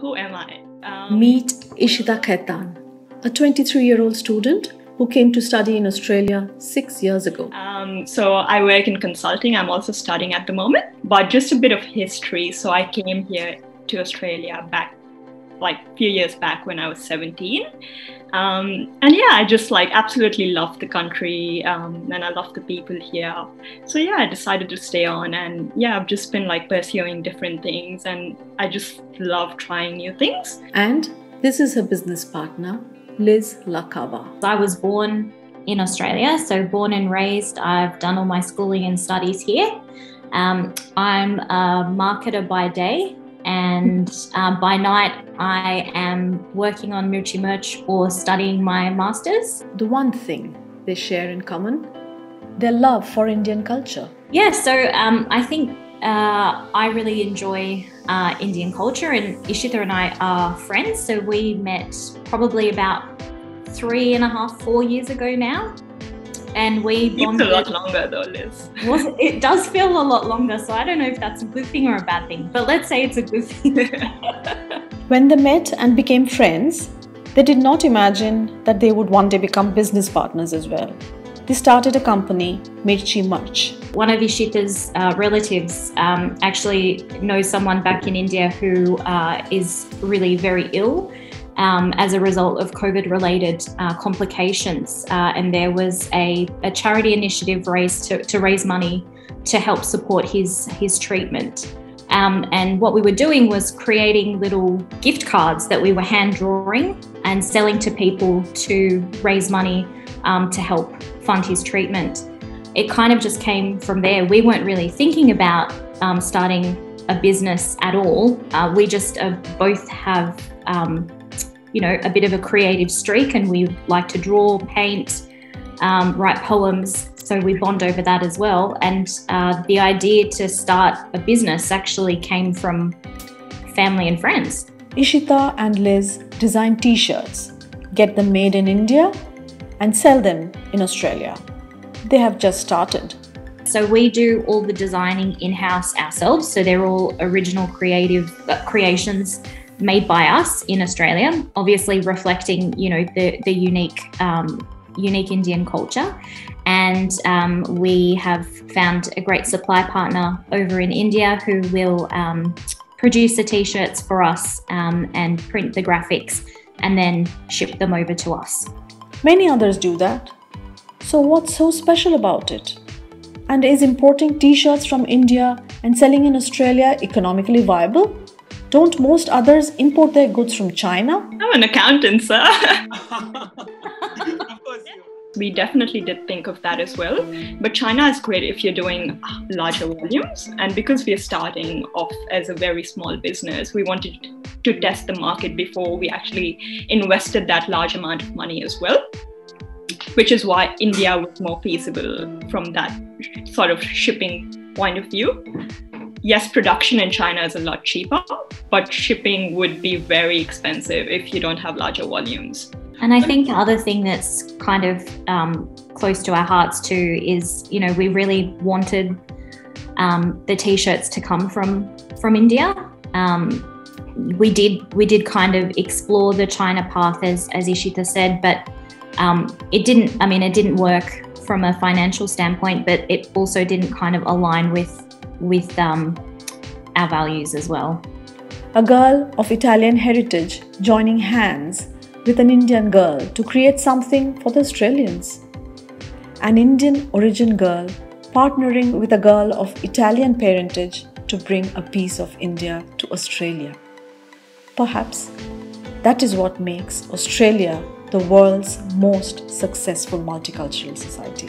Who am I? Um, Meet Ishita Khaitan, a 23 year old student who came to study in Australia six years ago. Um, so I work in consulting. I'm also studying at the moment, but just a bit of history. So I came here to Australia back like a few years back when I was 17. Um, and yeah, I just like absolutely love the country um, and I love the people here. So yeah, I decided to stay on and yeah, I've just been like pursuing different things and I just love trying new things. And this is her business partner, Liz La Cava. I was born in Australia, so born and raised. I've done all my schooling and studies here. Um, I'm a marketer by day, and uh, by night, I am working on Mirchi Merch or studying my master's. The one thing they share in common their love for Indian culture. Yeah, so um, I think uh, I really enjoy uh, Indian culture, and Ishita and I are friends. So we met probably about three and a half, four years ago now and we bonded. It's a lot longer though, Liz. it does feel a lot longer, so I don't know if that's a good thing or a bad thing, but let's say it's a good thing. when they met and became friends, they did not imagine that they would one day become business partners as well. They started a company, Mirchi Merch. One of Ishita's uh, relatives um, actually knows someone back in India who uh, is really very ill um, as a result of COVID related uh, complications. Uh, and there was a, a charity initiative raised to, to, raise money to help support his, his treatment. Um, and what we were doing was creating little gift cards that we were hand drawing and selling to people to raise money um, to help fund his treatment. It kind of just came from there. We weren't really thinking about um, starting a business at all. Uh, we just uh, both have um, you know, a bit of a creative streak and we like to draw, paint, um, write poems. So we bond over that as well. And uh, the idea to start a business actually came from family and friends. Ishita and Liz design t shirts, get them made in India, and sell them in Australia. They have just started. So we do all the designing in house ourselves. So they're all original creative uh, creations made by us in Australia, obviously reflecting, you know, the, the unique, um, unique Indian culture. And um, we have found a great supply partner over in India who will um, produce the t-shirts for us um, and print the graphics and then ship them over to us. Many others do that. So what's so special about it? And is importing t-shirts from India and selling in Australia economically viable? Don't most others import their goods from China? I'm an accountant, sir. we definitely did think of that as well. But China is great if you're doing larger volumes. And because we're starting off as a very small business, we wanted to test the market before we actually invested that large amount of money as well. Which is why India was more feasible from that sort of shipping point of view yes, production in China is a lot cheaper, but shipping would be very expensive if you don't have larger volumes. And I think the other thing that's kind of um, close to our hearts too is, you know, we really wanted um, the t-shirts to come from from India. Um, we did we did kind of explore the China path as as Ishita said, but um, it didn't. I mean, it didn't work from a financial standpoint, but it also didn't kind of align with with um, our values as well. A girl of Italian heritage joining hands with an Indian girl to create something for the Australians. An Indian origin girl partnering with a girl of Italian parentage to bring a piece of India to Australia. Perhaps that is what makes Australia the world's most successful multicultural society.